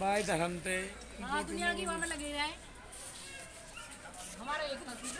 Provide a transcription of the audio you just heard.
भाई धर्म ते हाँ दुनिया की वहाँ में लगे रहे हमारा एक नसीब